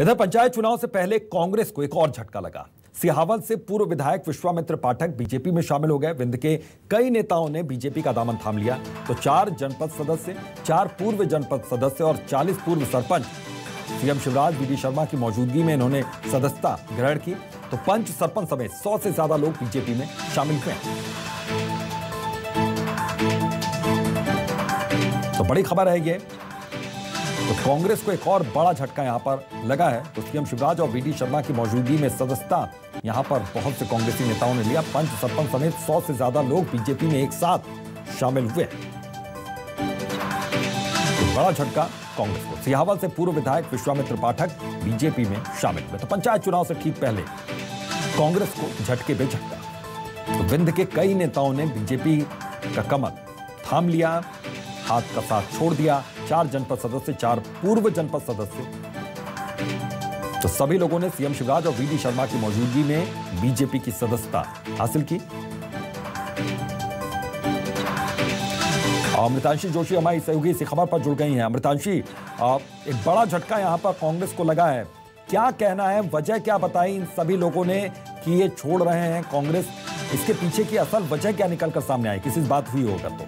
इधर पंचायत चुनाव से पहले कांग्रेस को एक और झटका लगा। सिहावल से पूर्व विधायक विश्वामित्र पाठक बीजेपी में शामिल हो गए। विंध्य के कई नेताओं ने बीजेपी का दामन थाम लिया। तो चार जनपद सदस्य, चार पूर्व जनपद सदस्य और 40 पूर्व सरपंच। सीएम शिवराज बीडी शर्मा की मौजूदगी में इन्होंने सदस्यता ग्रहण की। तो पंच सरपंच समेत सौ से ज़्यादा लोग बीजेपी में शामिल हुए। तो बड़ी खबर है ये तो कांग्रेस को एक और बड़ा झटका यहाँ पर लगा है। तो सीएम शिवराज और बीडी शर्मा की मौजूदगी में सदस्यता यहाँ पर बहुत से कांग्रेसी नेताओं ने लिया। पंच सरपंच समेत सौ से ज़्यादा लोग बीजेपी में एक साथ शामिल हुए। तो बड़ा झटका कांग्रेस को। सियावल से पूर्व विधायक विश्वामित्र पाठक बीजेपी में शामिल हुए। तो पंचायत चुनाव से ठीक पहले कांग्रेस को झटके पे झटका। तो विंध्य के कई नेताओं ने बीजेपी का कमल थाम लिया, हाथ का साथ छोड़ दिया। चार जनपद सदस्य, चार पूर्व जनपद सदस्य। तो सभी लोगों ने सीएम शिवराज और वीडी शर्मा की मौजूदगी में बीजेपी की सदस्यता हासिल की। अमृतांशी जोशी हमारी सहयोगी इसी खबर पर जुड़ गई हैं। अमृतांशी एक बड़ा झटका यहाँ पर कांग्रेस को लगा है। क्या कहना है? वजह क्या बताई इन सभी लोगों ने कि ये छोड़ रहे हैं कांग्रेस? इसके पीछे की असल वजह क्या निकलकर सामने आई? किसी बात हुई होगा तो।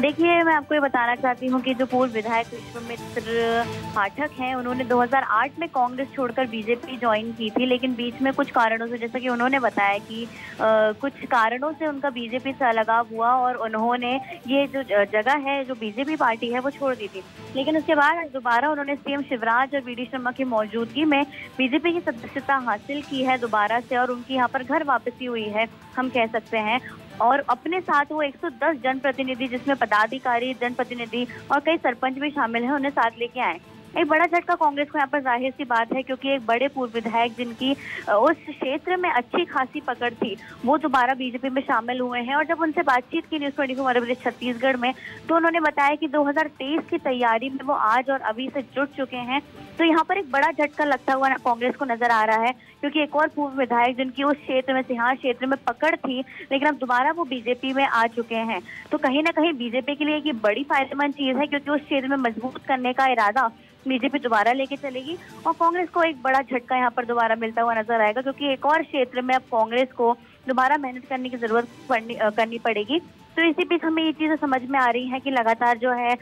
देखिए मैं आपको ये बताना चाहती हूँ कि जो पूर्व विधायक विश्वमित्र पाठक हैं उन्होंने 2008 में कांग्रेस छोड़कर बीजेपी ज्वाइन की थी लेकिन बीच में कुछ कारणों से जैसा कि उन्होंने बताया कि आ, कुछ कारणों से उनका बीजेपी से अलगाव हुआ और उन्होंने ये जो जगह है जो बीजेपी पार्टी है वो छोड़ दी थी। लेकिन उसके बाद दोबारा उन्होंने सीएम शिवराज और वी शर्मा की मौजूदगी में बीजेपी की सदस्यता हासिल की है दोबारा से और उनकी यहाँ पर घर वापसी हुई है हम कह सकते हैं। और अपने साथ वो 110 जनप्रतिनिधि जिसमें पदाधिकारी, जनप्रतिनिधि और कई सरपंच भी शामिल हैं, उन्हें साथ लेके आए। एक बड़ा झटका कांग्रेस को यहाँ पर ज़ाहिर सी बात है, क्योंकि एक बड़े पूर्व विधायक जिनकी उस क्षेत्र में अच्छी खासी पकड़ थी, वो दोबारा बीजेपी में शामिल हुए हैं। और जब उनसे बातचीत की news twenty four Madhya Chhattisgarh में तो उन्होंने बताया कि 2023 की तैयारी में वो आज और अभी से जुट चुके हैं। तो यहाँ पर एक बड़ा झटका लगता हुआ कांग्रेस को नज़र आ रहा है, क्योंकि एक और पूर्व विधायक जिनकी उस क्षेत्र में, सिहार क्षेत्र में पकड़ थी, लेकिन अब दोबारा वो बीजेपी में आ चुके हैं। तो कहीं ना कहीं बीजेपी के लिए ये बड़ी फ़ायदेमंद चीज़ है, क्योंकि उस क्षेत्र में मज़बूत करने का इरादा बीजेपी दोबारा लेके चलेगी और कांग्रेस को एक बड़ा झटका यहाँ पर दोबारा मिलता हुआ नज़र आएगा, क्योंकि एक और क्षेत्र में अब कांग्रेस को दोबारा मेहनत करने की ज़रूरत करनी पड़ेगी। तो इसी बीच हमें ये चीज़ें समझ में आ रही है कि लगातार जो है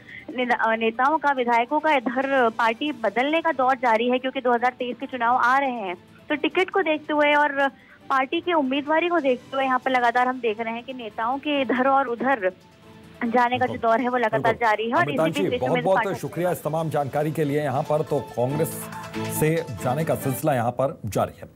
नेताओं का, विधायकों का इधर पार्टी बदलने का दौर जारी है, क्योंकि 2023 के चुनाव आ रहे हैं। तो टिकट को देखते हुए और पार्टी की उम्मीदवारी को देखते हुए यहाँ पर लगातार हम देख रहे हैं कि नेताओं के इधर और उधर जाने का जो दौर है वो लगातार जारी है और इसी बीच बहुत बहुत शुक्रिया इस तमाम जानकारी के लिए यहाँ पर तो कांग्रेस से जाने का सिलसिला यहाँ पर जारी है।